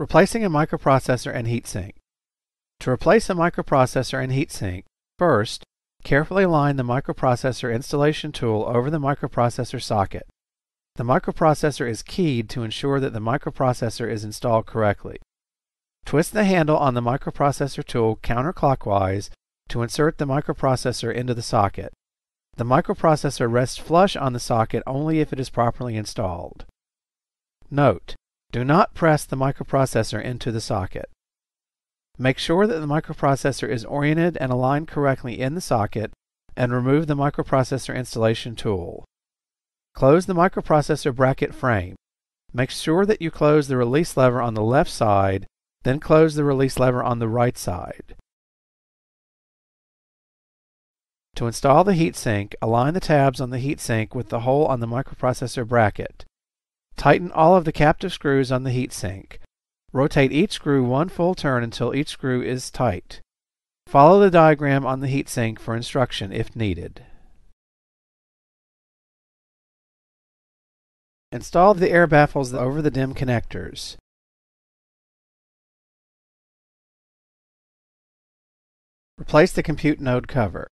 Replacing a microprocessor and heatsink. To replace a microprocessor and heatsink, first, carefully align the microprocessor installation tool over the microprocessor socket. The microprocessor is keyed to ensure that the microprocessor is installed correctly. Twist the handle on the microprocessor tool counterclockwise to insert the microprocessor into the socket. The microprocessor rests flush on the socket only if it is properly installed. Note: Do not press the microprocessor into the socket. Make sure that the microprocessor is oriented and aligned correctly in the socket and remove the microprocessor installation tool. Close the microprocessor bracket frame. Make sure that you close the release lever on the left side, then close the release lever on the right side. To install the heatsink, align the tabs on the heatsink with the hole on the microprocessor bracket. Tighten all of the captive screws on the heatsink. Rotate each screw one full turn until each screw is tight. Follow the diagram on the heatsink for instruction if needed. Install the air baffles over the DIMM connectors. Replace the compute node cover.